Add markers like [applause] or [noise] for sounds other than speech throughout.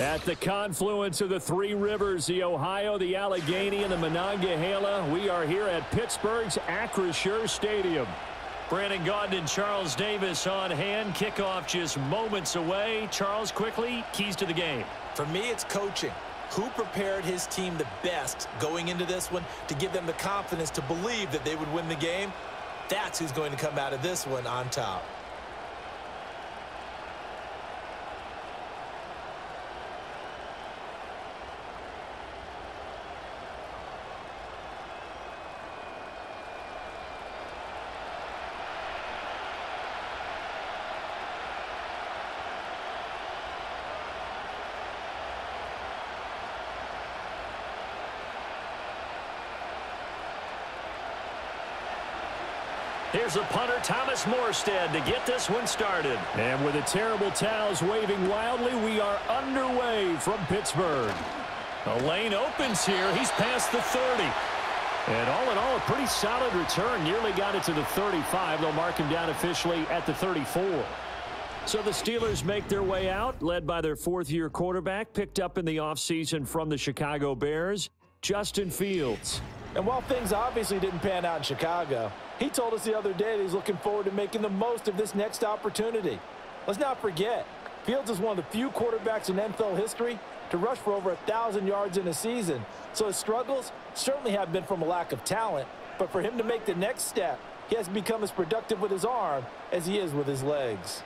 At the confluence of the three rivers, the Ohio, the Allegheny, and the Monongahela, we are here at Pittsburgh's Acrisure Stadium. Brandon Gaudin and Charles Davis on hand. Kickoff just moments away. Charles, quickly, keys to the game. For me, it's coaching. Who prepared his team the best going into this one to give them the confidence to believe that they would win the game? That's who's going to come out of this one on top. Here's a punter, Thomas Morstead, to get this one started. And with the terrible towels waving wildly, we are underway from Pittsburgh. The lane opens here. He's past the 30. And all in all, a pretty solid return. Nearly got it to the 35. They'll mark him down officially at the 34. So the Steelers make their way out, led by their fourth-year quarterback, picked up in the offseason from the Chicago Bears, Justin Fields. And while things obviously didn't pan out in Chicago, he told us the other day that he's looking forward to making the most of this next opportunity. Let's not forget, Fields is one of the few quarterbacks in NFL history to rush for over 1,000 yards in a season. So his struggles certainly have been from a lack of talent, but for him to make the next step, he has become as productive with his arm as he is with his legs.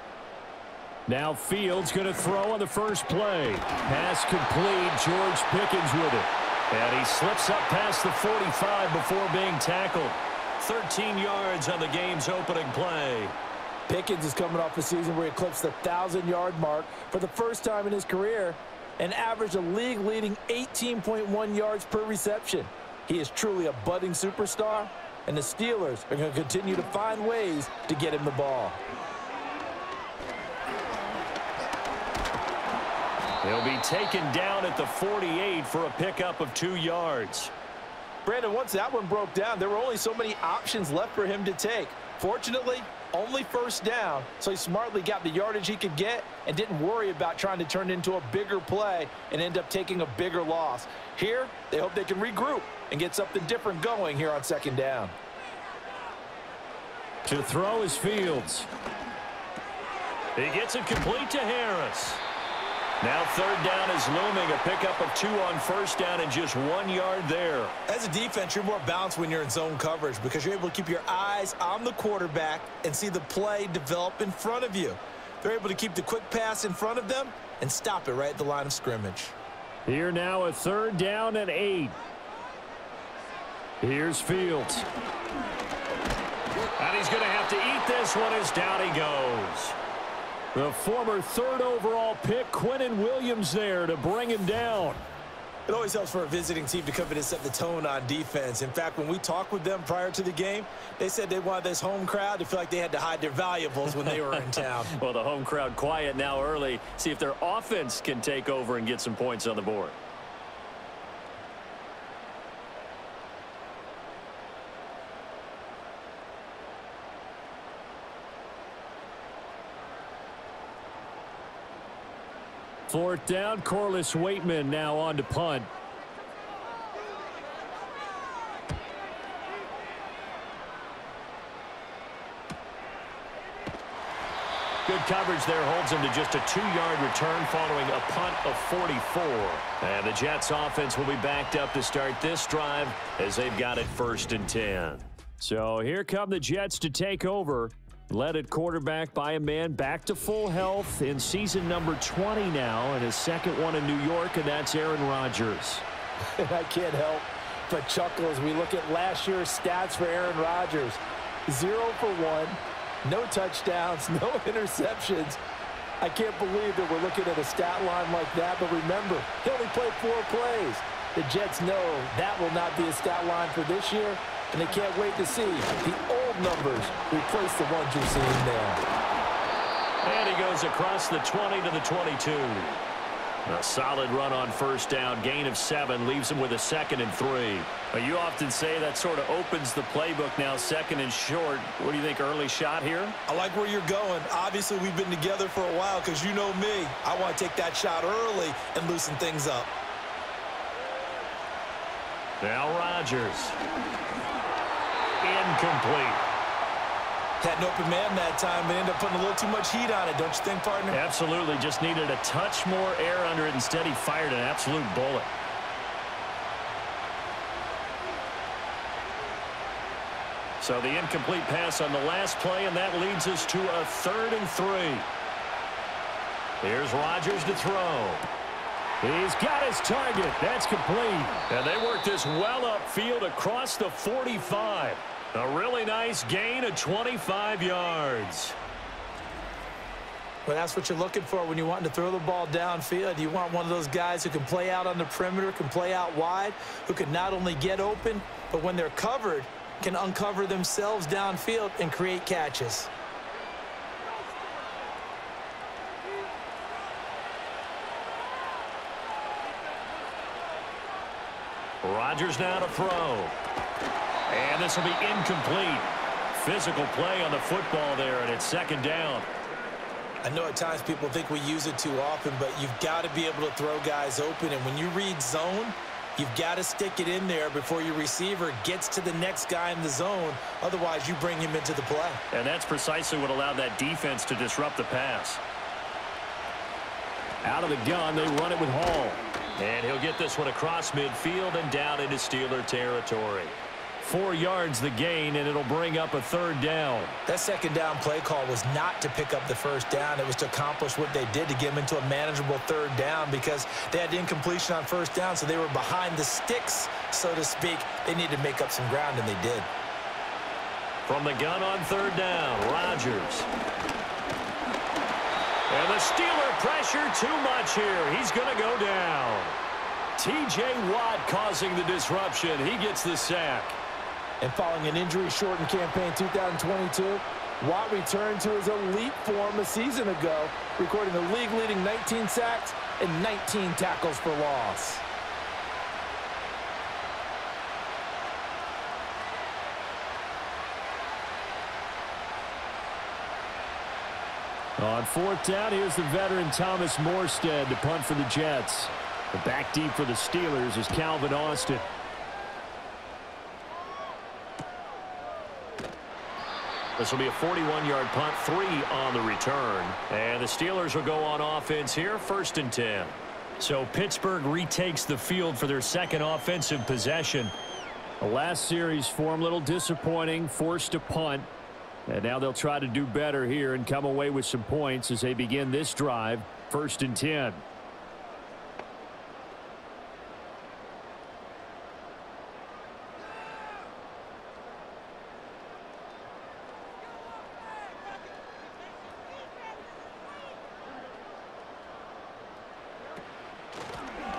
Now Fields going to throw on the first play. Pass complete. George Pickens with it. And he slips up past the 45 before being tackled. 13 yards on the game's opening play. Pickens is coming off a season where he eclipsed the 1,000-yard mark for the first time in his career and averaged a league-leading 18.1 yards per reception. He is truly a budding superstar, and the Steelers are going to continue to find ways to get him the ball. He'll be taken down at the 48 for a pickup of two yards. Brandon, once that one broke down, there were only so many options left for him to take. Fortunately, only first down, so he smartly got the yardage he could get and didn't worry about trying to turn into a bigger play and end up taking a bigger loss. Here, they hope they can regroup and get something different going here on second down. To throw is Fields. He gets it complete to Harris. Now third down is looming. A pickup of two on first down and just one yard there. As a defense, you're more balanced when you're in zone coverage because you're able to keep your eyes on the quarterback and see the play develop in front of you. They're able to keep the quick pass in front of them and stop it right at the line of scrimmage. Here now a third down and eight. Here's Fields. And he's going to have to eat this one as down he goes. The former third overall pick, Quinnen Williams there to bring him down. It always helps for a visiting team to come in and set the tone on defense. In fact, when we talked with them prior to the game, they said they wanted this home crowd to feel like they had to hide their valuables when they were in town. [laughs] well, the home crowd quiet now early. See if their offense can take over and get some points on the board. Fourth down, Corliss Waitman now on to punt. Good coverage there holds him to just a two-yard return following a punt of 44. And the Jets offense will be backed up to start this drive as they've got it first and 10. So here come the Jets to take over. Led at quarterback by a man back to full health in season number 20 now and his second one in New York, and that's Aaron Rodgers. [laughs] I can't help but chuckle as we look at last year's stats for Aaron Rodgers. Zero for one, no touchdowns, [laughs] no interceptions. I can't believe that we're looking at a stat line like that, but remember, he only played four plays. The Jets know that will not be a stat line for this year, and they can't wait to see the old numbers replace the ones you're seeing now. And he goes across the 20 to the 22. A solid run on first down. Gain of seven leaves him with a second and three. But you often say that sort of opens the playbook now, second and short. What do you think, early shot here? I like where you're going. Obviously, we've been together for a while because you know me. I want to take that shot early and loosen things up. Now Rodgers. Incomplete. Had an open man that time, but ended up putting a little too much heat on it, don't you think, partner? Absolutely. Just needed a touch more air under it. Instead, he fired an absolute bullet. So the incomplete pass on the last play, and that leads us to a third and three. Here's Rodgers to throw. He's got his target. That's complete. And they work this well upfield across the 45. A really nice gain of 25 yards. Well, that's what you're looking for when you're wanting to throw the ball downfield. You want one of those guys who can play out on the perimeter, can play out wide, who can not only get open, but when they're covered, can uncover themselves downfield and create catches. Rodgers now to throw. And this will be incomplete. Physical play on the football there, and it's second down. I know at times people think we use it too often, but you've got to be able to throw guys open. And when you read zone, you've got to stick it in there before your receiver gets to the next guy in the zone. Otherwise, you bring him into the play. And that's precisely what allowed that defense to disrupt the pass. Out of the gun, they run it with Hall. And he'll get this one across midfield and down into Steeler territory. Four yards the gain, and it'll bring up a third down. That second down play call was not to pick up the first down. It was to accomplish what they did to get them into a manageable third down because they had incompletion on first down, so they were behind the sticks, so to speak. They needed to make up some ground, and they did. From the gun on third down, Rodgers. And the Steeler pressure too much here. He's going to go down. T.J. Watt causing the disruption. He gets the sack. And following an injury-shortened campaign 2022, Watt returned to his elite form a season ago, recording a league-leading 19 sacks and 19 tackles for loss. On fourth down, here's the veteran Thomas Morstead to punt for the Jets. The back deep for the Steelers is Calvin Austin. This will be a 41-yard punt, three on the return. And the Steelers will go on offense here, first and 10. So Pittsburgh retakes the field for their second offensive possession. The last series form a little disappointing, forced to punt. And now they'll try to do better here and come away with some points as they begin this drive, first and 10.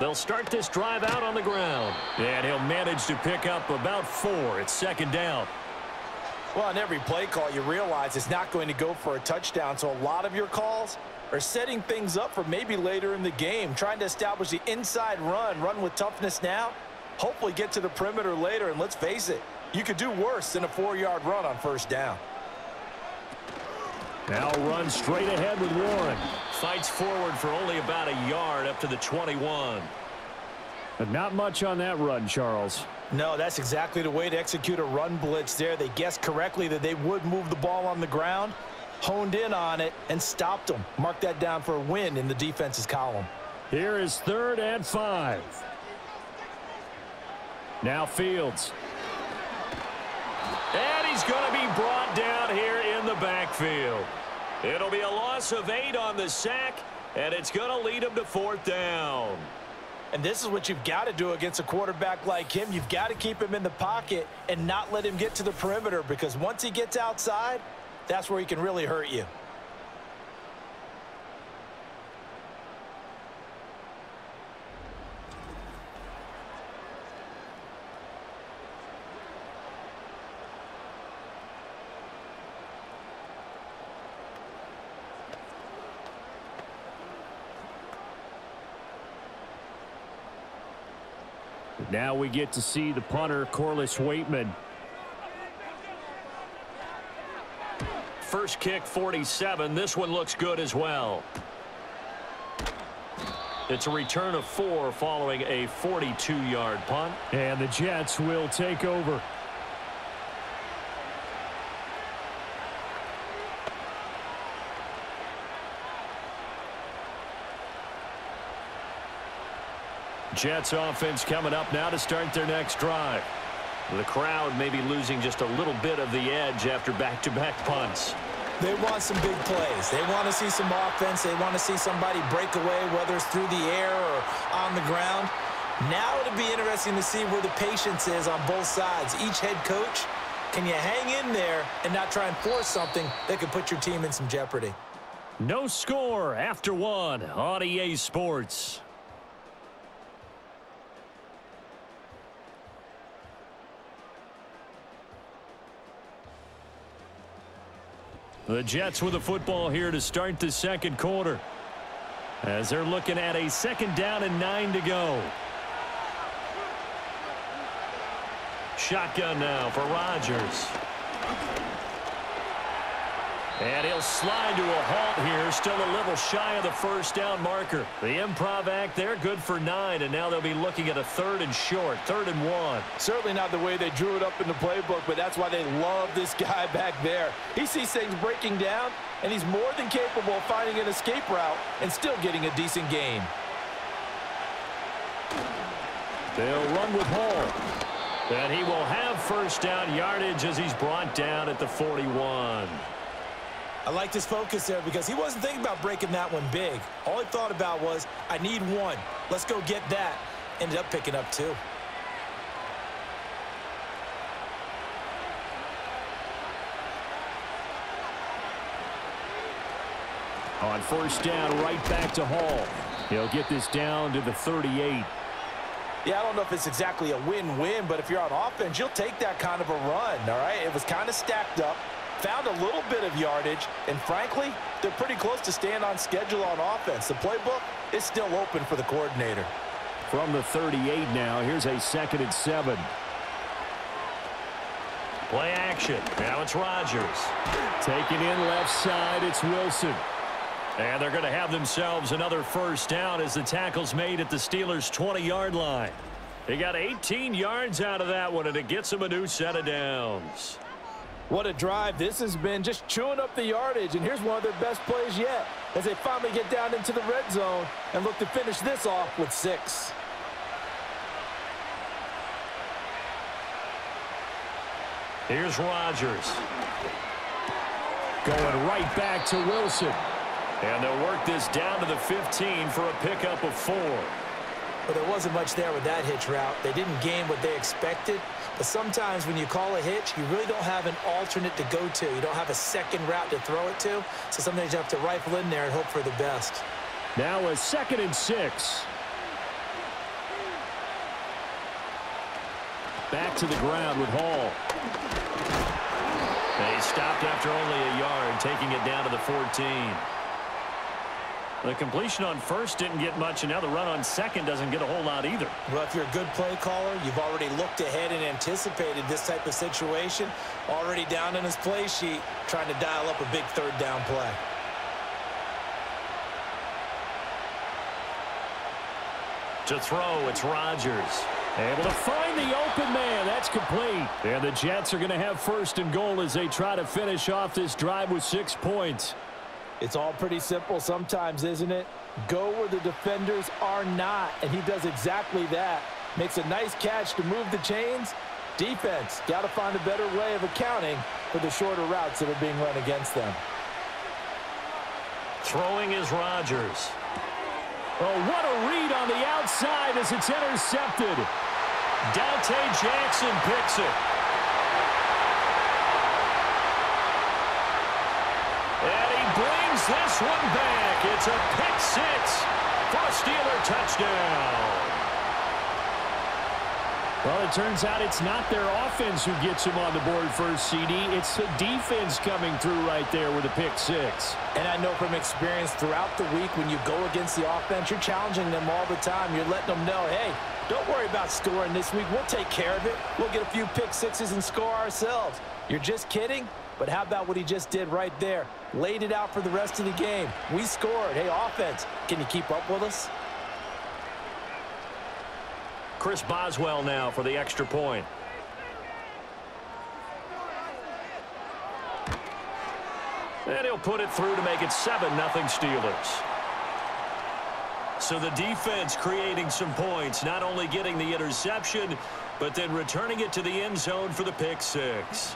They'll start this drive out on the ground. And he'll manage to pick up about four. It's second down. Well, on every play call, you realize it's not going to go for a touchdown. So a lot of your calls are setting things up for maybe later in the game, trying to establish the inside run, run with toughness now, hopefully get to the perimeter later. And let's face it, you could do worse than a four-yard run on first down. Now run straight ahead with Warren. Fights forward for only about a yard up to the 21. But not much on that run, Charles. No, that's exactly the way to execute a run blitz there. They guessed correctly that they would move the ball on the ground, honed in on it, and stopped them. Mark that down for a win in the defense's column. Here is third and five. Now Fields. And he's going to be brought down here in the backfield. It'll be a loss of eight on the sack, and it's going to lead him to fourth down. And this is what you've got to do against a quarterback like him. You've got to keep him in the pocket and not let him get to the perimeter because once he gets outside, that's where he can really hurt you. Now we get to see the punter, Corliss Waitman. First kick, 47. This one looks good as well. It's a return of four following a 42-yard punt. And the Jets will take over. Jets offense coming up now to start their next drive. The crowd may be losing just a little bit of the edge after back-to-back -back punts. They want some big plays. They want to see some offense. They want to see somebody break away, whether it's through the air or on the ground. Now it'll be interesting to see where the patience is on both sides. Each head coach, can you hang in there and not try and force something that could put your team in some jeopardy? No score after one on EA Sports. The Jets with the football here to start the second quarter. As they're looking at a second down and nine to go. Shotgun now for Rodgers. And he'll slide to a halt here, still a little shy of the first down marker. The improv act there, good for nine, and now they'll be looking at a third and short, third and one. Certainly not the way they drew it up in the playbook, but that's why they love this [laughs] guy back there. He sees things breaking down, and he's more than capable of finding an escape route and still getting a decent gain. They'll run with Hall. And he will have first down yardage as he's brought down at the 41. I like his focus there because he wasn't thinking about breaking that one big. All he thought about was, I need one. Let's go get that. Ended up picking up two. On first down, right back to Hall. He'll get this down to the 38. Yeah, I don't know if it's exactly a win-win, but if you're on offense, you'll take that kind of a run, all right? It was kind of stacked up found a little bit of yardage, and frankly, they're pretty close to staying on schedule on offense. The playbook is still open for the coordinator. From the 38 now, here's a second and seven. Play action. Now it's Rodgers. Taking in left side, it's Wilson. And they're going to have themselves another first down as the tackle's made at the Steelers' 20-yard line. They got 18 yards out of that one, and it gets them a new set of downs. What a drive this has been, just chewing up the yardage. And here's one of their best plays yet as they finally get down into the red zone and look to finish this off with six. Here's Rodgers. Going right back to Wilson. And they'll work this down to the 15 for a pickup of four. But there wasn't much there with that hitch route. They didn't gain what they expected. But sometimes when you call a hitch, you really don't have an alternate to go to. You don't have a second route to throw it to. So sometimes you have to rifle in there and hope for the best. Now a second and six. Back to the ground with Hall. They stopped after only a yard, taking it down to the 14. The completion on first didn't get much, and now the run on second doesn't get a whole lot either. Well, if you're a good play caller, you've already looked ahead and anticipated this type of situation. Already down in his play sheet, trying to dial up a big third down play. To throw, it's Rodgers. Able to find the open man. That's complete. And the Jets are going to have first and goal as they try to finish off this drive with six points. It's all pretty simple sometimes, isn't it? Go where the defenders are not, and he does exactly that. Makes a nice catch to move the chains. Defense, got to find a better way of accounting for the shorter routes that are being run against them. Throwing is Rodgers. Oh, what a read on the outside as it's intercepted. Donte Jackson picks it. And he brings this one back. It's a pick six for a Steeler touchdown. Well, it turns out it's not their offense who gets him on the board first, CD. It's the defense coming through right there with a pick six. And I know from experience throughout the week when you go against the offense, you're challenging them all the time. You're letting them know, hey, don't worry about scoring this week. We'll take care of it. We'll get a few pick sixes and score ourselves. You're just kidding? But how about what he just did right there? Laid it out for the rest of the game. We scored. Hey, offense, can you keep up with us? Chris Boswell now for the extra point. And he'll put it through to make it 7-0 Steelers. So the defense creating some points, not only getting the interception, but then returning it to the end zone for the pick six.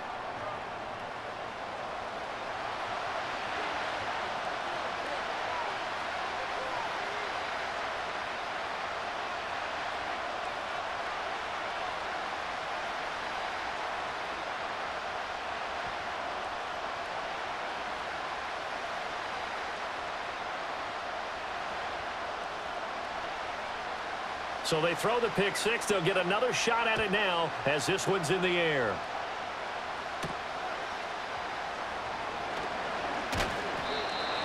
So they throw the pick six. They'll get another shot at it now as this one's in the air.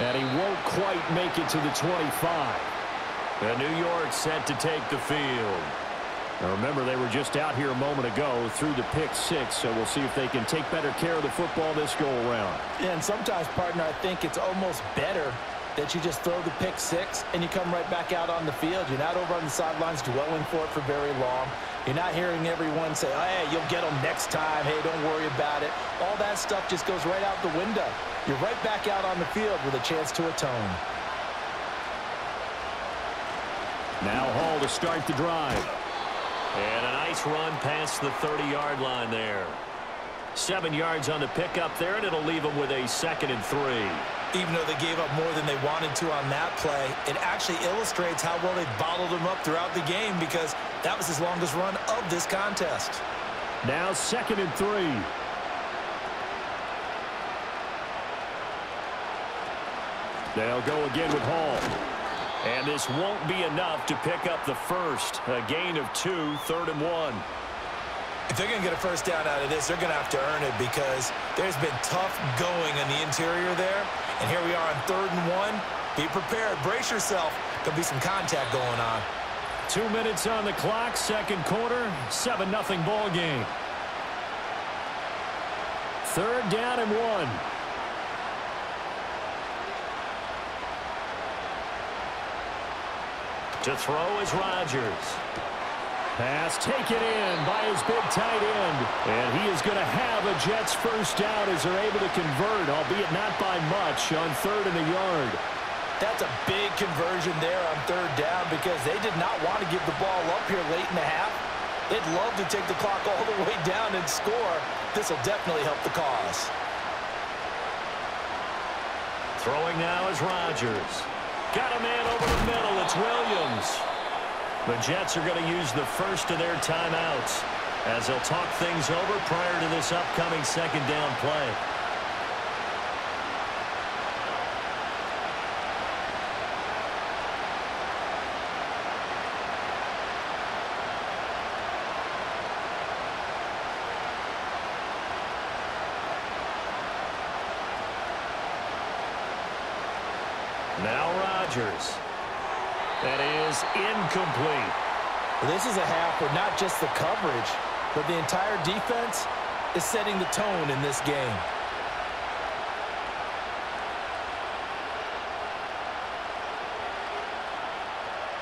And he won't quite make it to the 25. And New York set to take the field. Now remember, they were just out here a moment ago through the pick six, so we'll see if they can take better care of the football this go-around. Yeah, and sometimes, partner, I think it's almost better that you just throw the pick six and you come right back out on the field. You're not over on the sidelines dwelling for it for very long. You're not hearing everyone say, hey, you'll get them next time. Hey, don't worry about it. All that stuff just goes right out the window. You're right back out on the field with a chance to atone. Now Hall to start the drive. And a nice run past the 30-yard line there. Seven yards on the pickup there, and it'll leave them with a second and three even though they gave up more than they wanted to on that play, it actually illustrates how well they bottled him up throughout the game because that was his longest run of this contest. Now second and three. They'll go again with Hall. And this won't be enough to pick up the first. A gain of two, third and one. If they're going to get a first down out of this, they're going to have to earn it because there's been tough going in the interior there. And here we are on third and one. Be prepared. Brace yourself. There'll be some contact going on. Two minutes on the clock, second quarter, 7-0 ball game. Third down and one. To throw is Rodgers. Pass taken in by his big tight end. And he is going to have a Jets first down as they're able to convert, albeit not by much, on third and a yard. That's a big conversion there on third down because they did not want to give the ball up here late in the half. They'd love to take the clock all the way down and score. This will definitely help the cause. Throwing now is Rodgers. Got a man over the middle. It's Williams. The Jets are going to use the first of their timeouts as they'll talk things over prior to this upcoming second down play. Now Rodgers. Incomplete. This is a half where not just the coverage, but the entire defense is setting the tone in this game.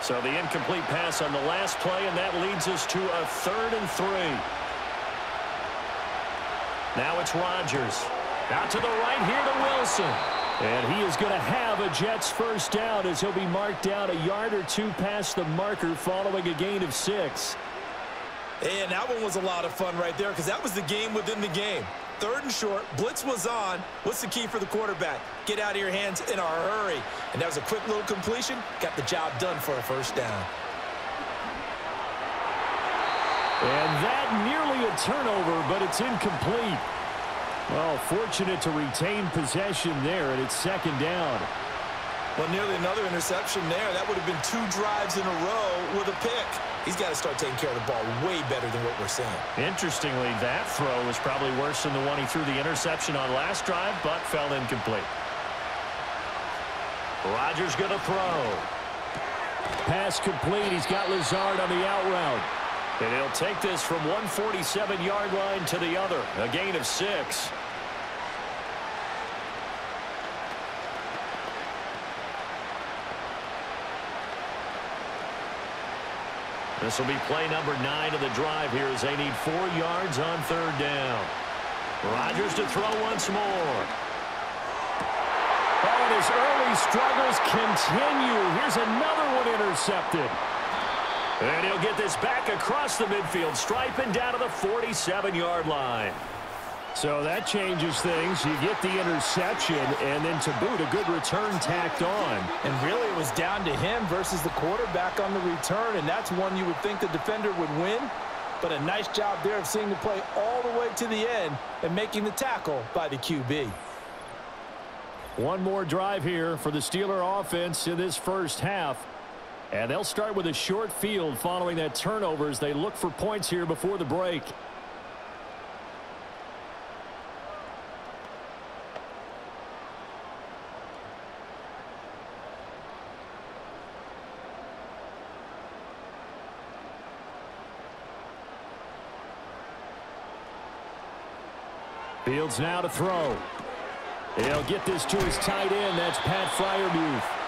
So the incomplete pass on the last play, and that leads us to a third and three. Now it's Rodgers. Out to the right here to Wilson. And he is going to have a Jets first down as he'll be marked down a yard or two past the marker following a gain of six. And that one was a lot of fun right there because that was the game within the game. Third and short, blitz was on. What's the key for the quarterback? Get out of your hands in a hurry. And that was a quick little completion. Got the job done for a first down. And that nearly a turnover, but it's incomplete. Well, fortunate to retain possession there, and it's second down. Well, nearly another interception there. That would have been two drives in a row with a pick. he's got to start taking care of the ball way better than what we're seeing. Interestingly, that throw was probably worse than the one he threw the interception on last drive, but fell incomplete. Rodgers going to throw. Pass complete. He's got Lazard on the out route. And he'll take this from 147-yard line to the other. A gain of six. This will be play number nine of the drive here as they need four yards on third down. Rodgers to throw once more. Oh, and his early struggles continue. Here's another one intercepted. And he'll get this back across the midfield stripe and down to the 47-yard line. So that changes things. You get the interception, and then to boot, a good return tacked on. And really, it was down to him versus the quarterback on the return, and that's one you would think the defender would win. But a nice job there of seeing the play all the way to the end and making the tackle by the QB. One more drive here for the Steeler offense in this first half. And they'll start with a short field following that turnover as they look for points here before the break. Fields now to throw. He'll get this to his tight end. That's Pat Freiermuth.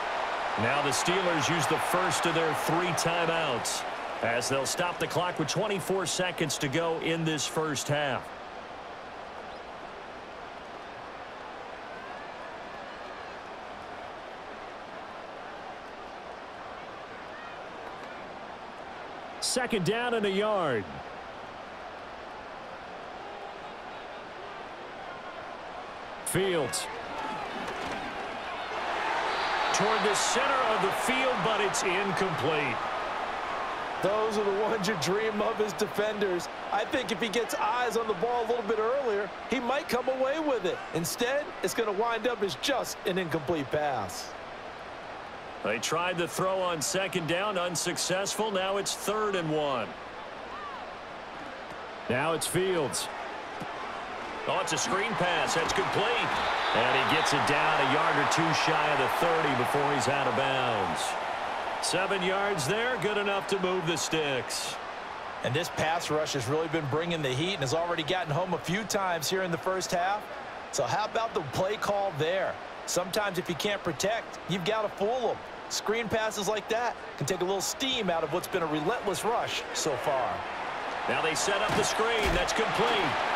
Now the Steelers use the first of their three timeouts as they'll stop the clock with 24 seconds to go in this first half. Second down and a yard. Fields. Toward the center of the field, but it's incomplete. Those are the ones you dream of as defenders. I think if he gets eyes on the ball a little bit earlier, he might come away with it. Instead, it's going to wind up as just an incomplete pass. They tried the throw on second down, unsuccessful. Now it's third and one. Now it's Fields. Oh, it's a screen pass. That's complete. And he gets it down a yard or two shy of the 30 before he's out of bounds. Seven yards there, good enough to move the sticks. And this pass rush has really been bringing the heat and has already gotten home a few times here in the first half. So how about the play call there? Sometimes if you can't protect, you've got to fool them. Screen passes like that can take a little steam out of what's been a relentless rush so far. Now they set up the screen. That's complete.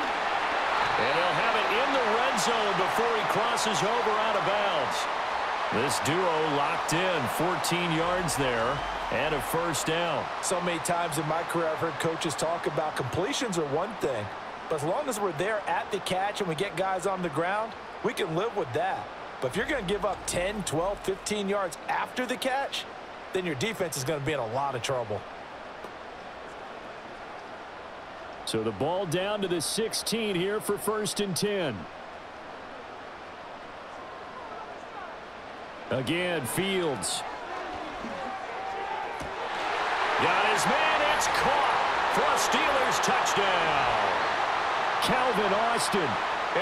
And he'll have it in the red zone before he crosses over out of bounds. This duo locked in 14 yards there and a first down. So many times in my career I've heard coaches talk about completions are one thing. But as long as we're there at the catch and we get guys on the ground, we can live with that. But if you're going to give up 10, 12, 15 yards after the catch, then your defense is going to be in a lot of trouble. So the ball down to the 16 here for first and 10. Again, Fields. Got his man. It's caught for a Steelers touchdown. Calvin Austin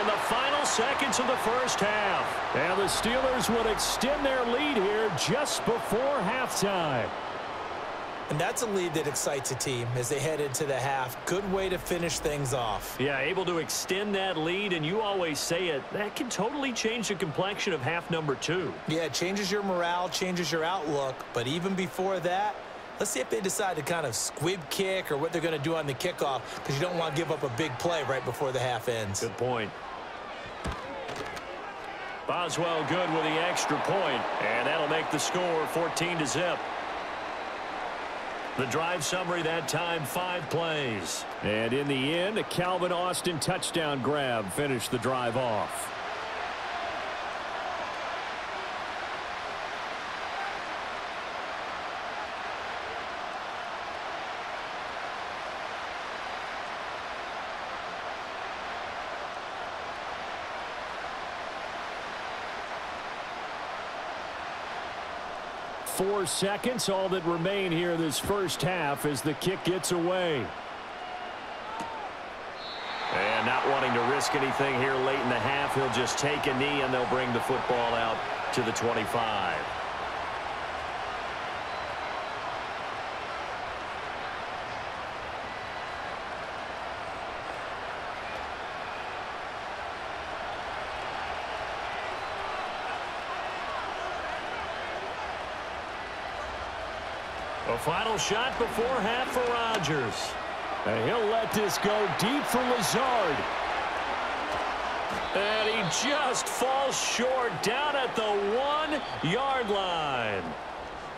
in the final seconds of the first half. And the Steelers would extend their lead here just before halftime. And that's a lead that excites a team as they head into the half. Good way to finish things off. Yeah, able to extend that lead, and you always say it, that can totally change the complexion of half number two. Yeah, it changes your morale, changes your outlook. But even before that, let's see if they decide to kind of squib kick or what they're going to do on the kickoff because you don't want to give up a big play right before the half ends. Good point. Boswell good with the extra point, and that'll make the score 14 to zip. The drive summary that time, five plays. And in the end, a Calvin Austin touchdown grab finished the drive off. Four seconds, all that remain here this first half as the kick gets away. And not wanting to risk anything here late in the half, he'll just take a knee and they'll bring the football out to the 25. A final shot before half for Rodgers. And he'll let this go deep for Lazard. And he just falls short down at the one-yard line.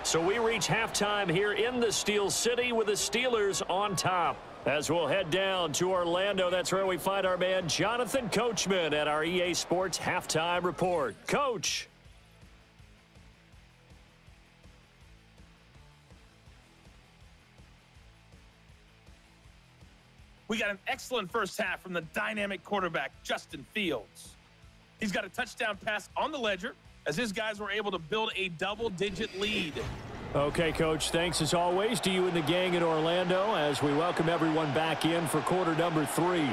So we reach halftime here in the Steel City with the Steelers on top. As we'll head down to Orlando, that's where we find our man Jonathan Coachman at our EA Sports Halftime Report. Coach. We got an excellent first half from the dynamic quarterback, Justin Fields. He's got a touchdown pass on the ledger as his guys were able to build a double-digit lead. Okay, Coach, thanks as always to you and the gang in Orlando as we welcome everyone back in for quarter number three.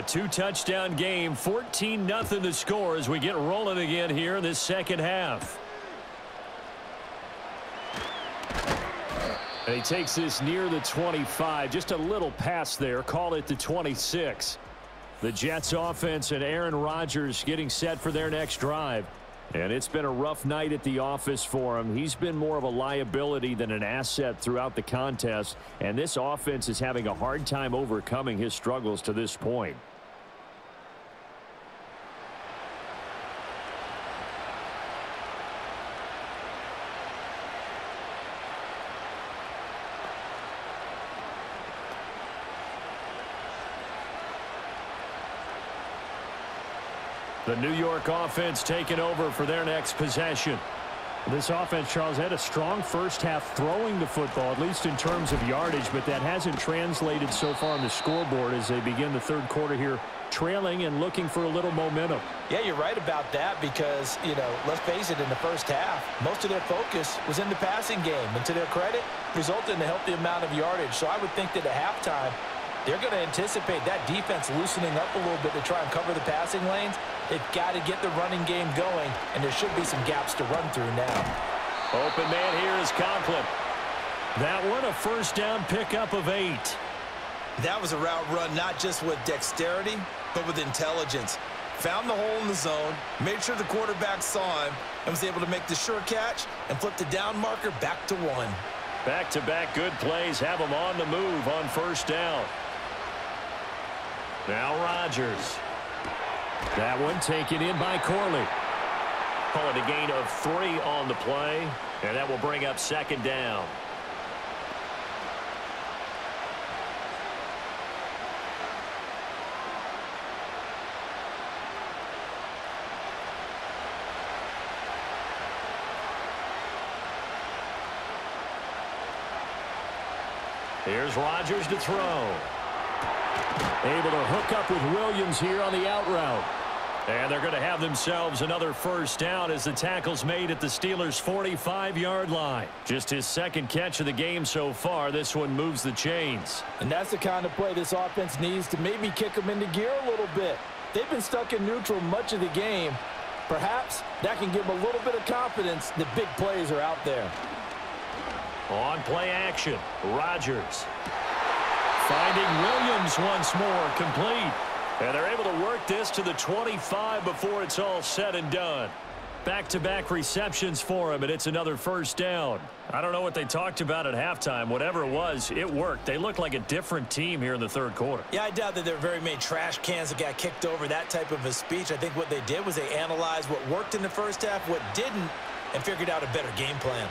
A two-touchdown game, 14-0 to score as we get rolling again here in this second half. And he takes this near the 25. Just a little pass there. Call it the 26. The Jets offense and Aaron Rodgers getting set for their next drive. And it's been a rough night at the office for him. He's been more of a liability than an asset throughout the contest. And this offense is having a hard time overcoming his struggles to this point. The New York offense taking over for their next possession. This offense, Charles, had a strong first half throwing the football, at least in terms of yardage, but that hasn't translated so far on the scoreboard as they begin the third quarter here trailing and looking for a little momentum. Yeah, you're right about that because, you know, let's face it, in the first half, most of their focus was in the passing game. And to their credit, resulted in a healthy amount of yardage. So I would think that at halftime, they're going to anticipate that defense loosening up a little bit to try and cover the passing lanes. They've got to get the running game going, and there should be some gaps to run through now. Open man here is Conklin. That one a first down pickup of eight. That was a route run not just with dexterity, but with intelligence. Found the hole in the zone, made sure the quarterback saw him, and was able to make the sure catch and flip the down marker back to one. Back-to-back -back good plays have them on the move on first down. Now Rodgers. That one taken in by Corley. Call it a gain of three on the play, and that will bring up second down. Here's Rodgers to throw. Able to hook up with Williams here on the out route. And they're going to have themselves another first down as the tackle's made at the Steelers' 45-yard line. Just his second catch of the game so far. This one moves the chains. And that's the kind of play this offense needs to maybe kick them into gear a little bit. They've been stuck in neutral much of the game. Perhaps that can give them a little bit of confidence that big plays are out there. On play action, Rodgers. Finding Williams once more, complete. And they're able to work this to the 25 before it's all said and done. Back-to-back -back receptions for him, and it's another first down. I don't know what they talked about at halftime. Whatever it was, it worked. They looked like a different team here in the third quarter. Yeah, I doubt that there were very many trash cans that got kicked over, that type of a speech. I think what they did was they analyzed what worked in the first half, what didn't, and figured out a better game plan.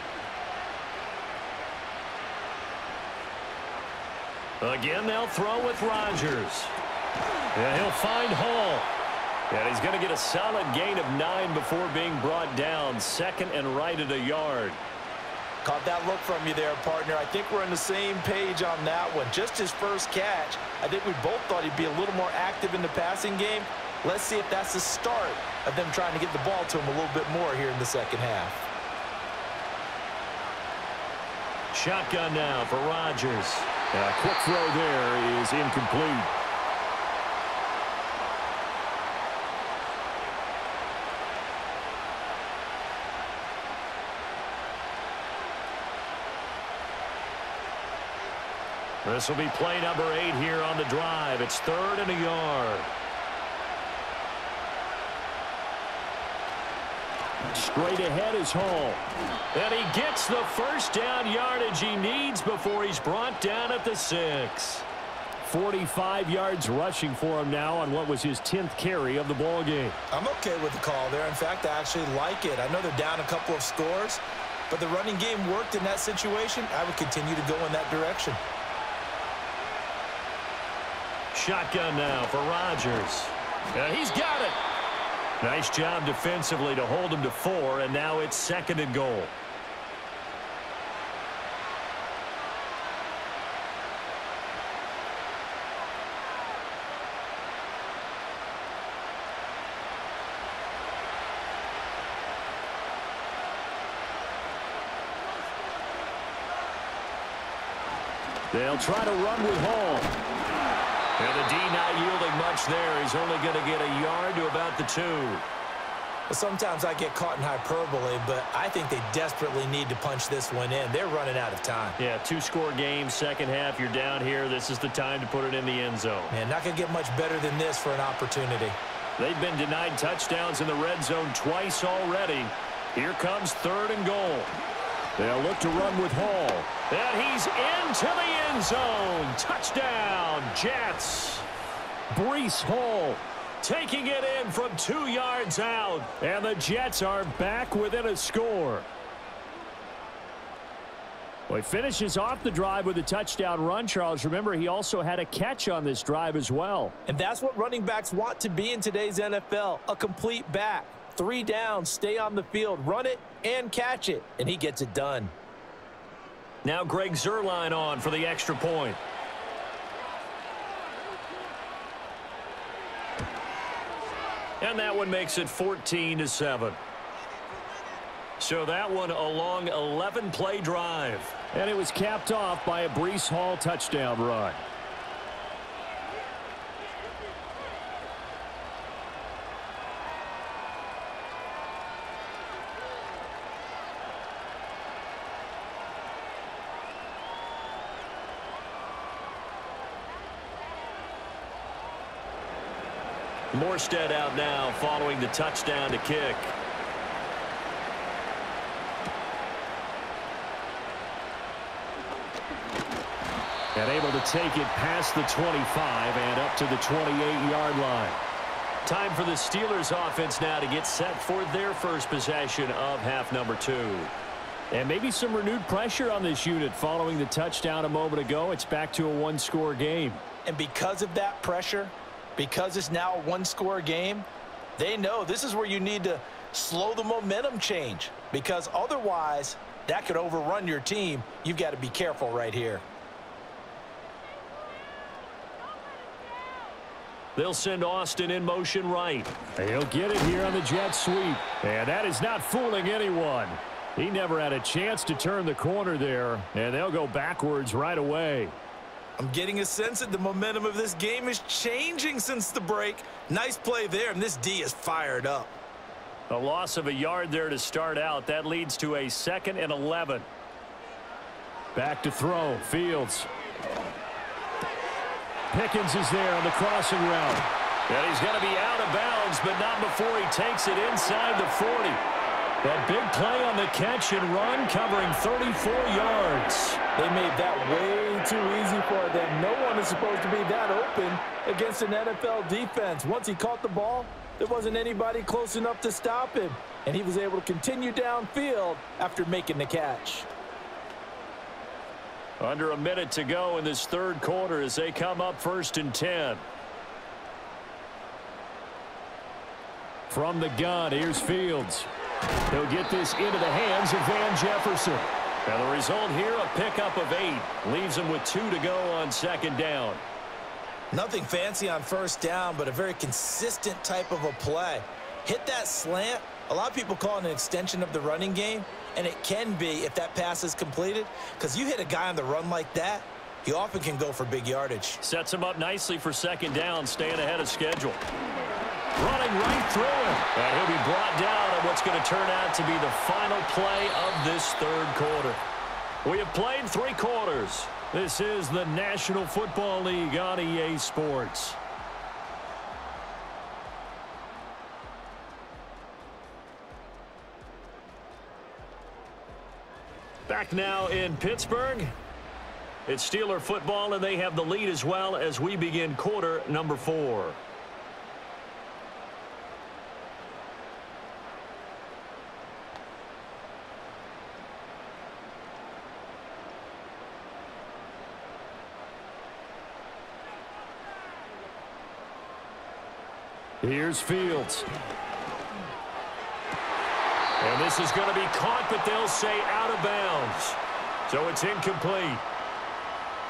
Again, they'll throw with Rodgers. And he'll find Hall. And he's going to get a solid gain of nine before being brought down. Second and right at a yard. Caught that look from you there, partner. I think we're on the same page on that one. Just his first catch, I think we both thought he'd be a little more active in the passing game. Let's see if that's the start of them trying to get the ball to him a little bit more here in the second half. Shotgun now for Rodgers. A quick throw there is incomplete. This will be play number eight here on the drive. It's third and a yard. Straight ahead is Hall. And he gets the first down yardage he needs before he's brought down at the six. 45 yards rushing for him now on what was his 10th carry of the ball game. I'm okay with the call there. In fact, I actually like it. I know they're down a couple of scores, but the running game worked in that situation. I would continue to go in that direction. Shotgun now for Rodgers. Uh, he's got it. Nice job defensively to hold him to four, and now it's second and goal. They'll try to run with Hall. And the D not yielding much there. He's only going to get a yard to about the two. Sometimes I get caught in hyperbole, but I think they desperately need to punch this one in. They're running out of time. Yeah, two-score game, second half. You're down here. This is the time to put it in the end zone. Man, not going to get much better than this for an opportunity. They've been denied touchdowns in the red zone twice already. Here comes third and goal. They'll look to run with Hall. And he's into the end zone. Touchdown, Jets. Breece Hall taking it in from two yards out. And the Jets are back within a score. Well, he finishes off the drive with a touchdown run, Charles. Remember, he also had a catch on this drive as well. And that's what running backs want to be in today's NFL, a complete back. Three downs, stay on the field, run it, and catch it. And he gets it done. Now Greg Zuerlein on for the extra point. And that one makes it 14 to 7. So that one a long 11-play drive. And it was capped off by a Breece Hall touchdown run. Morstead out now following the touchdown to kick. And able to take it past the 25 and up to the 28-yard line. Time for the Steelers offense now to get set for their first possession of half number two. And maybe some renewed pressure on this unit following the touchdown a moment ago. It's back to a one-score game. And because of that pressure, because it's now a one-score game, they know this is where you need to slow the momentum change because otherwise that could overrun your team. You've got to be careful right here. They'll send Austin in motion right. He'll get it here on the jet sweep. And that is not fooling anyone. He never had a chance to turn the corner there, and they'll go backwards right away. I'm getting a sense that the momentum of this game is changing since the break. Nice play there, and this D is fired up. A loss of a yard there to start out. That leads to a second and 11. Back to throw. Fields. Pickens is there on the crossing route. And he's going to be out of bounds, but not before he takes it inside the 40. That big play on the catch and run covering 34 yards. They made that way too easy for them. No one is supposed to be that open against an NFL defense. Once he caught the ball, there wasn't anybody close enough to stop him. And he was able to continue downfield after making the catch. Under a minute to go in this third quarter as they come up first and 10. From the gun, here's Fields. He'll get this into the hands of Van Jefferson. And the result here, a pickup of eight. Leaves him with two to go on second down. Nothing fancy on first down, but a very consistent type of a play. Hit that slant. A lot of people call it an extension of the running game, and it can be if that pass is completed, because you hit a guy on the run like that, he often can go for big yardage. Sets him up nicely for second down, staying ahead of schedule. Running right through him. And he'll be brought down on what's going to turn out to be the final play of this third quarter. We have played three quarters. This is the National Football League on EA Sports. Back now in Pittsburgh. It's Steeler football, and they have the lead as well as we begin quarter number four. Here's Fields. And this is going to be caught, but they'll say out of bounds. So it's incomplete.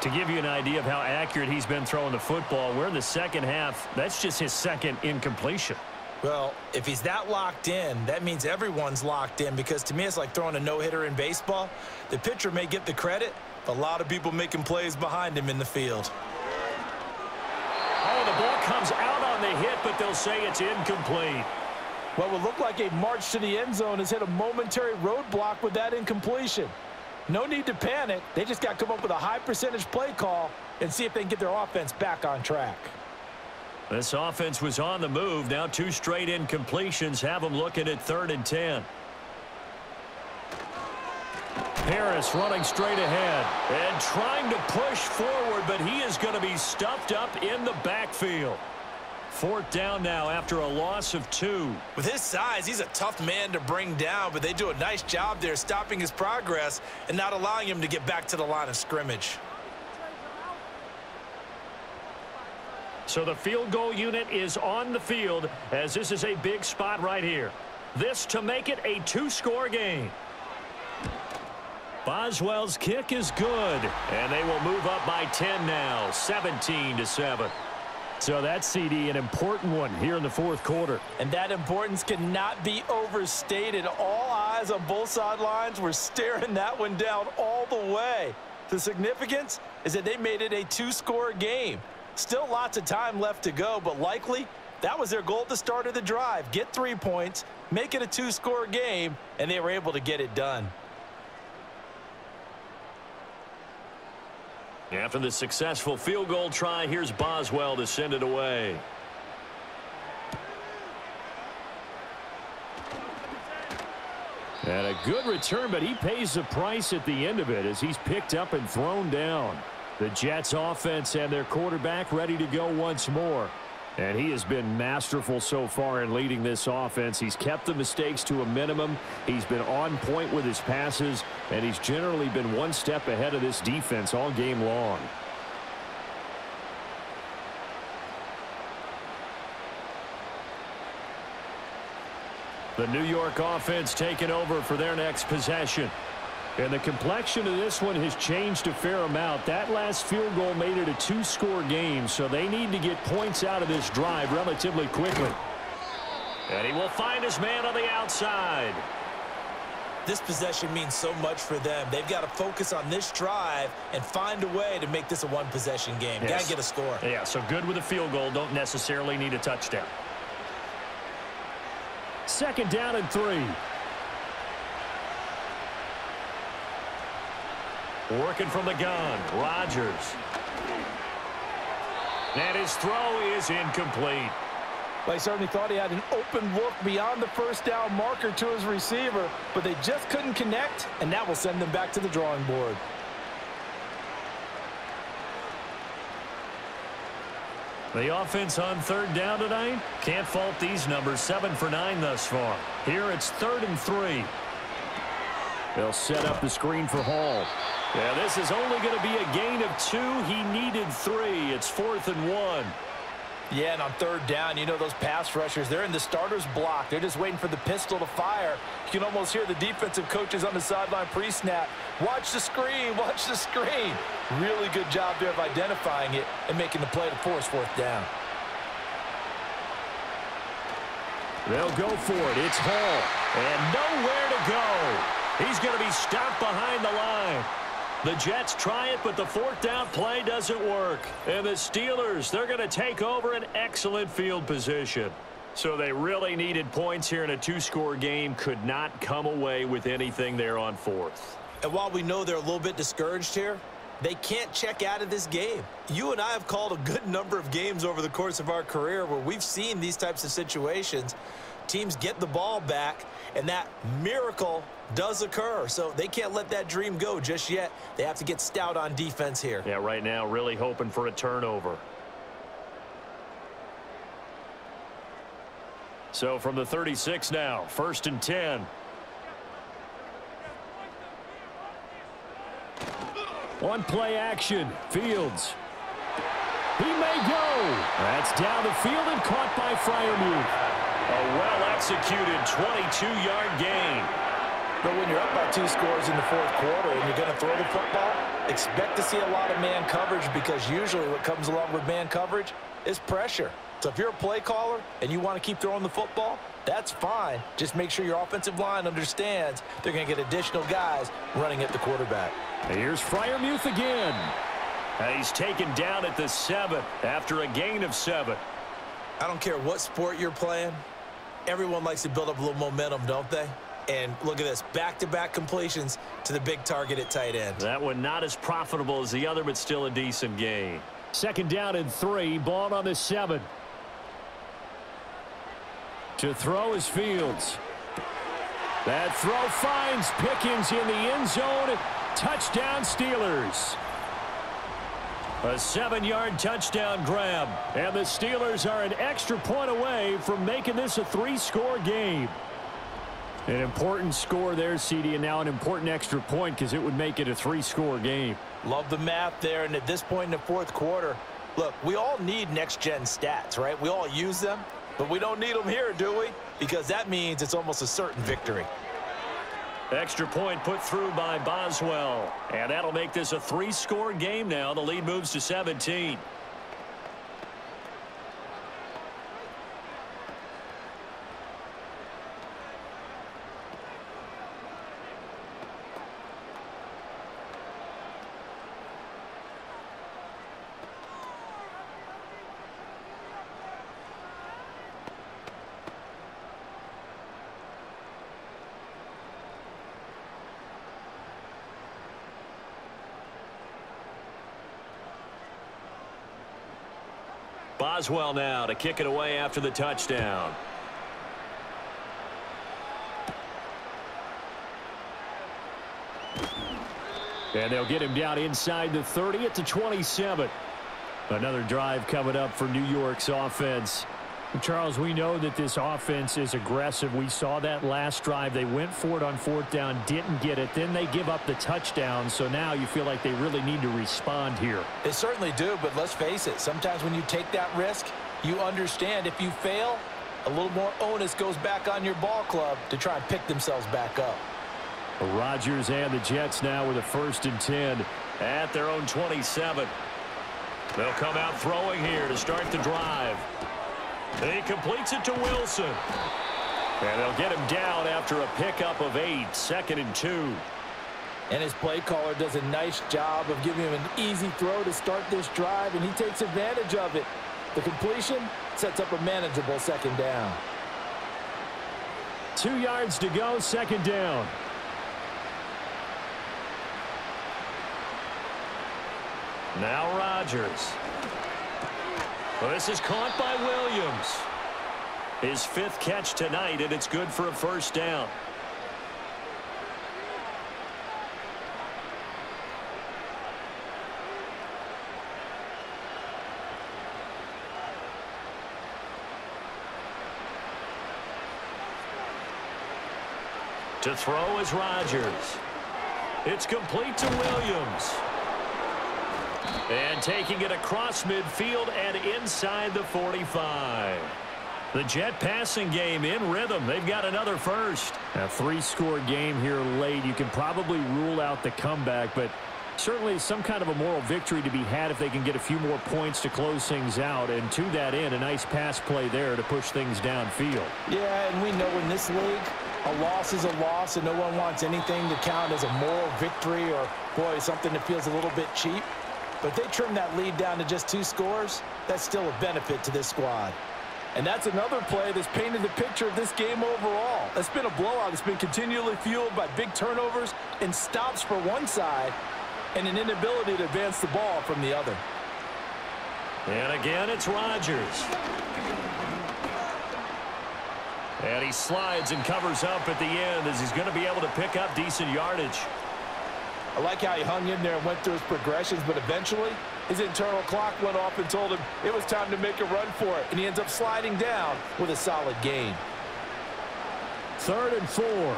To give you an idea of how accurate he's been throwing the football, we're in the second half. That's just his second incompletion. Well, if he's that locked in, that means everyone's locked in because to me it's like throwing a no-hitter in baseball. The pitcher may get the credit, but a lot of people making plays behind him in the field. Oh, the ball comes out on the hit, but they'll say it's incomplete. What would look like a march to the end zone has hit a momentary roadblock with that incompletion. No need to panic. They just got to come up with a high percentage play call and see if they can get their offense back on track. This offense was on the move. Now two straight incompletions have them looking at third and ten. Harris running straight ahead and trying to push forward, but he is going to be stuffed up in the backfield. Fourth down now after a loss of two. With his size, he's a tough man to bring down, but they do a nice job there stopping his progress and not allowing him to get back to the line of scrimmage. So the field goal unit is on the field as this is a big spot right here. This to make it a two-score game. Boswell's kick is good, and they will move up by 10 now, 17 to 7. So that CD, an important one here in the fourth quarter. And that importance cannot be overstated. All eyes on both sidelines were staring that one down all the way. The significance is that they made it a two-score game. Still lots of time left to go, but likely that was their goal at the start of the drive. Get three points, make it a two-score game, and they were able to get it done. After the successful field goal try, here's Boswell to send it away. And a good return, but he pays the price at the end of it as he's picked up and thrown down. The Jets offense and their quarterback ready to go once more. And he has been masterful so far in leading this offense. He's kept the mistakes to a minimum. He's been on point with his passes, and he's generally been one step ahead of this defense all game long. The New York offense taking over for their next possession. And the complexion of this one has changed a fair amount. That last field goal made it a two-score game, so they need to get points out of this drive relatively quickly. And he will find his man on the outside. This possession means so much for them. They've got to focus on this drive and find a way to make this a one-possession game. Yes. Got to get a score. Yeah, so good with a field goal. Don't necessarily need a touchdown. Second down and three. Working from the gun, Rodgers. And his throw is incomplete. They certainly thought he had an open look beyond the first down marker to his receiver, but they just couldn't connect, and that will send them back to the drawing board. The offense on third down tonight. Can't fault these numbers. Seven for nine thus far. Here it's third and three. They'll set up the screen for Hall. Yeah, this is only going to be a gain of two. He needed three. It's fourth and one. Yeah, and on third down, you know those pass rushers, they're in the starter's block. They're just waiting for the pistol to fire. You can almost hear the defensive coaches on the sideline pre-snap. Watch the screen, [laughs] watch the screen. Really good job there of identifying it and making the play to force fourth down. They'll go for it. It's Hall. And nowhere to go. He's going to be stopped behind the line. The Jets try it, but the fourth down play doesn't work. And the Steelers, they're going to take over an excellent field position. So they really needed points here in a two-score game. Could not come away with anything there on fourth. And while we know they're a little bit discouraged here, they can't check out of this game. You and I have called a good number of games over the course of our career where we've seen these types of situations. Teams get the ball back, and that miracle does occur. So they can't let that dream go just yet. They have to get stout on defense here. Yeah, right now really hoping for a turnover. So from the 36 now, first and 10. One play action. Fields. He may go. That's down the field and caught by Freiermuth. A well-executed 22-yard gain. But when you're up by two scores in the fourth quarter and you're going to throw the football, expect to see a lot of man coverage because usually what comes along with man coverage is pressure. So if you're a play caller and you want to keep throwing the football, that's fine. Just make sure your offensive line understands they're going to get additional guys running at the quarterback. Here's Freiermuth again. And he's taken down at the seven after a gain of seven. I don't care what sport you're playing. Everyone likes to build up a little momentum, don't they? And look at this, back-to-back -back completions to the big target at tight end. That one not as profitable as the other, but still a decent gain. Second down and three, ball on the seven. To throw is Fields. That throw finds Pickens in the end zone. Touchdown Steelers. A seven-yard touchdown grab. And the Steelers are an extra point away from making this a three-score game. An important score there, CD, and now an important extra point because it would make it a three-score game. Love the math there, and at this point in the fourth quarter, look, we all need next-gen stats, right? We all use them, but we don't need them here, do we? Because that means it's almost a certain victory. Extra point put through by Boswell. And that'll make this a three-score game now. The lead moves to 17. Boswell now to kick it away after the touchdown. And they'll get him down inside the 30 at the 27. Another drive coming up for New York's offense. Charles, we know that this offense is aggressive. We saw that last drive. They went for it on fourth down, didn't get it. Then they give up the touchdown. So now you feel like they really need to respond here. They certainly do, but let's face it. Sometimes when you take that risk, you understand if you fail, a little more onus goes back on your ball club to try and pick themselves back up. Rodgers and the Jets now with a first and 10 at their own 27. They'll come out throwing here to start the drive. He completes it to Wilson. And they'll get him down after a pickup of eight, second and two. And his play caller does a nice job of giving him an easy throw to start this drive, and he takes advantage of it. The completion sets up a manageable second down. Two yards to go, second down. Now Rodgers. Well, this is caught by Williams. His fifth catch tonight, and it's good for a first down. To throw is Rodgers. It's complete to Williams. And taking it across midfield and inside the 45. The Jet passing game in rhythm. They've got another first. A three-score game here late. You can probably rule out the comeback, but certainly some kind of a moral victory to be had if they can get a few more points to close things out. And to that end, a nice pass play there to push things downfield. Yeah, and we know in this league, a loss is a loss, and no one wants anything to count as a moral victory or, boy, something that feels a little bit cheap. But they trim that lead down to just two scores. That's still a benefit to this squad. And that's another play that's painted the picture of this game overall. It's been a blowout. It's been continually fueled by big turnovers and stops for one side and an inability to advance the ball from the other. And again, it's Rodgers. And he slides and covers up at the end as he's going to be able to pick up decent yardage. I like how he hung in there and went through his progressions, but eventually his internal clock went off and told him it was time to make a run for it, and he ends up sliding down with a solid gain. Third and four.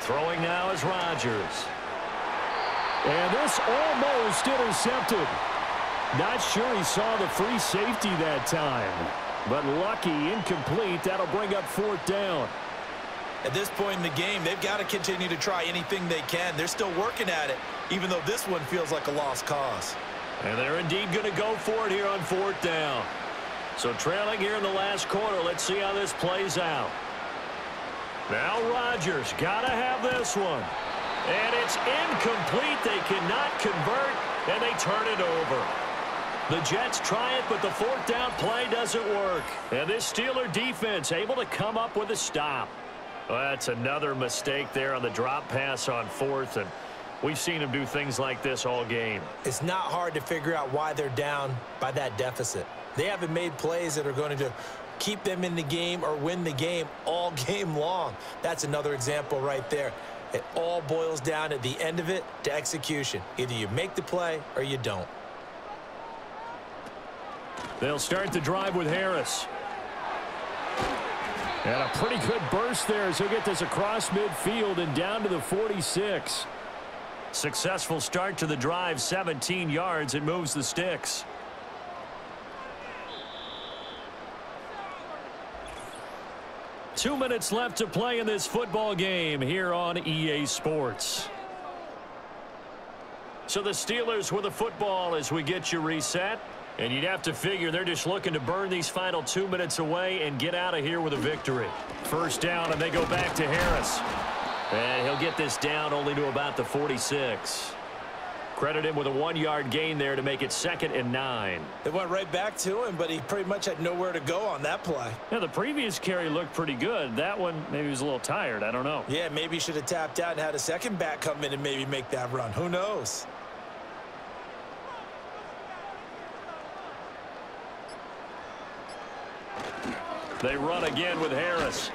Throwing now is Rodgers. And this almost intercepted. Not sure he saw the free safety that time. But lucky, incomplete. That'll bring up fourth down. At this point in the game, they've got to continue to try anything they can. They're still working at it, even though this one feels like a lost cause. And they're indeed going to go for it here on fourth down. So trailing here in the last quarter, let's see how this plays out. Now Rodgers got to have this one. And it's incomplete. They cannot convert, and they turn it over. The Jets try it, but the fourth down play doesn't work. And this Steeler defense able to come up with a stop. Well, that's another mistake there on the drop pass on fourth, and we've seen him do things like this all game. It's not hard to figure out why they're down by that deficit. They haven't made plays that are going to keep them in the game or win the game all [laughs] game long. That's another example right there. It all boils down at the end of it to execution. Either you make the play or you don't. They'll start the drive with Harris. And a pretty good burst there as he'll get this across midfield and down to the 46. Successful start to the drive, 17 yards. It moves the sticks. Two minutes left to play in this football game here on EA Sports. So the Steelers with the football as we get you reset. And you'd have to figure they're just looking to burn these final two minutes away and get out of here with a victory. First down, and they go back to Harris. And he'll get this down only to about the 46. Credit him with a one-yard gain there to make it second and nine. They went right back to him, but he pretty much had nowhere to go on that play. Yeah, the previous carry looked pretty good. That one, maybe he was a little tired. I don't know. Yeah, maybe he should have tapped out and had a second back come in and maybe make that run. Who knows? They run again with Harris.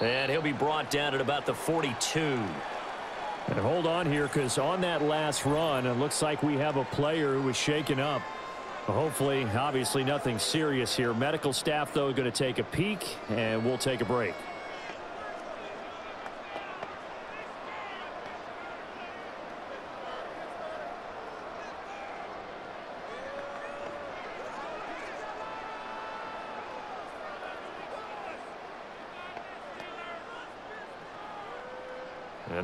And he'll be brought down at about the 42. And hold on here because on that last run, it looks like we have a player who was shaken up. Hopefully, obviously nothing serious here. Medical staff, though, going to take a peek, and we'll take a break.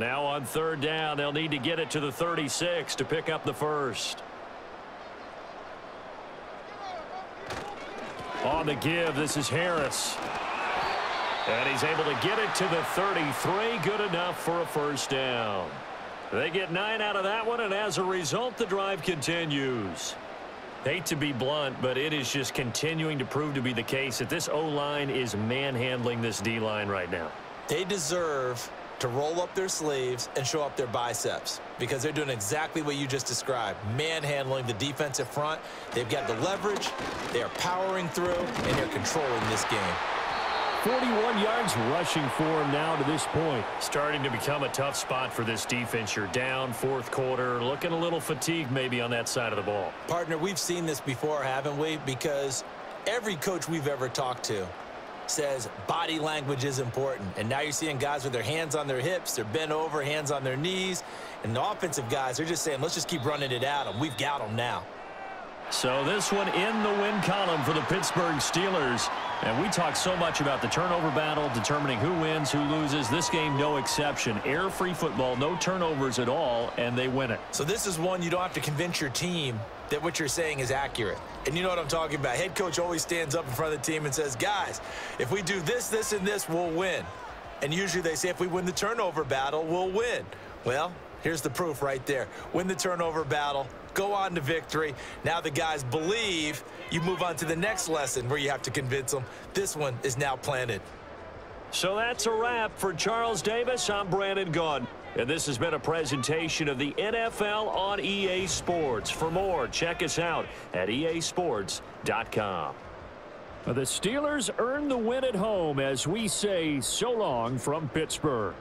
Now on third down, they'll need to get it to the 36 to pick up the first. On the give, this is Harris. And he's able to get it to the 33. Good enough for a first down. They get nine out of that one, and as a result, the drive continues. Hate to be blunt, but it is just continuing to prove to be the case that this O-line is manhandling this D-line right now. They deserve to roll up their sleeves and show up their biceps because they're doing exactly what you just described, manhandling the defensive front. They've got the leverage, they are powering through, and they're controlling this game. 41 yards rushing for him now to this point. Starting to become a tough spot for this defense. You're down fourth quarter, looking a little fatigued maybe on that side of the ball. Partner, we've seen this before, haven't we? Because every coach we've ever talked to says body language is important. And now you're seeing guys with their hands on their hips, they're bent over, hands on their knees. And the offensive guys, they're just saying, let's just keep running it at them. We've got them now. So this one in the win column for the Pittsburgh Steelers. And we talk so much about the turnover battle, determining who wins, who loses. This game, no exception. Air-free football, no turnovers at all, and they win it. So this is one you don't have to convince your team that what you're saying is accurate. And you know what I'm talking about. Head coach always stands up in front of the team and says, guys, if we do this, this, and this, we'll win. And usually they say if we win the turnover battle, we'll win. Well, here's the proof right there. Win the turnover battle, go on to victory. Now the guys believe you move on to the next lesson where you have to convince them. This one is now planted. So that's a wrap for Charles Davis. I'm Brandon Gaudin. And this has been a presentation of the NFL on EA Sports. For more, check us out at easports.com. The Steelers earn the win at home as we say so long from Pittsburgh.